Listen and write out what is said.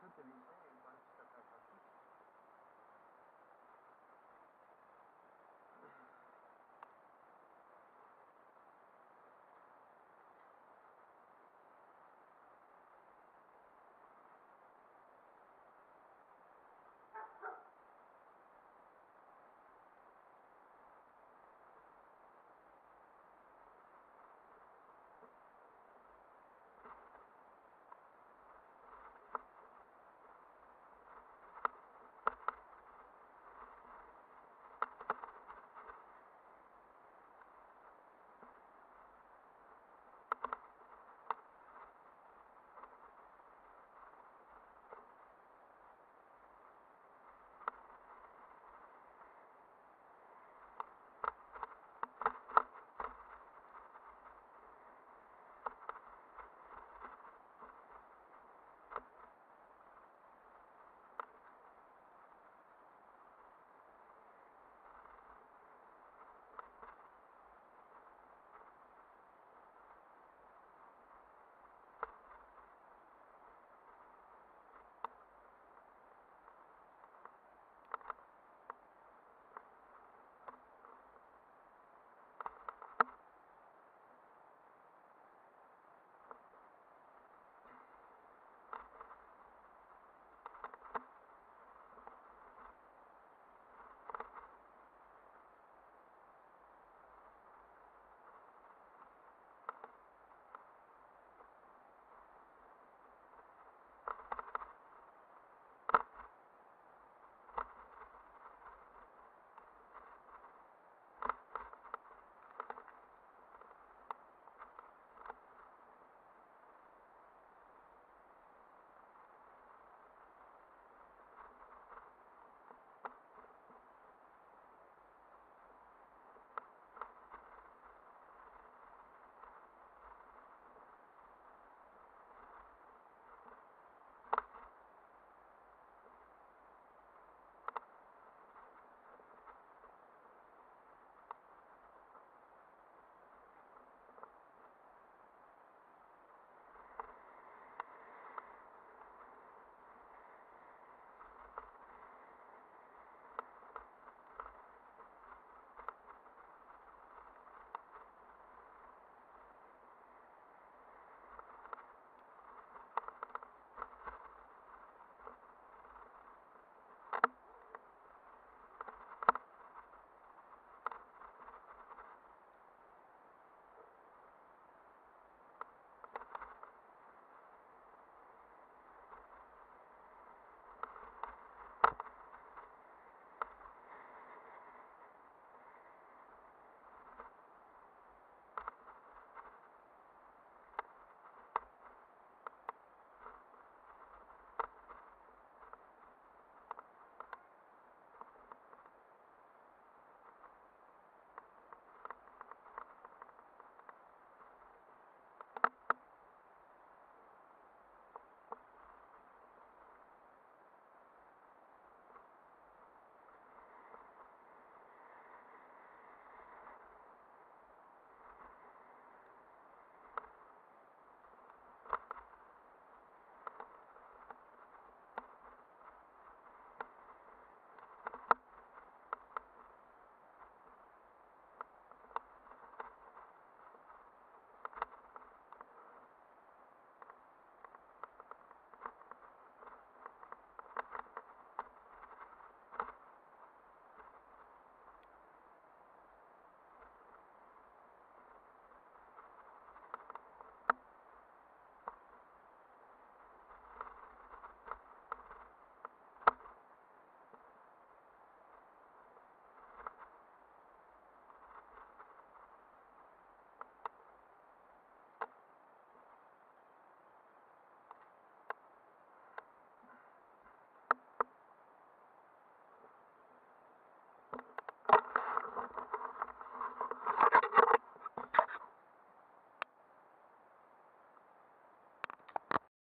de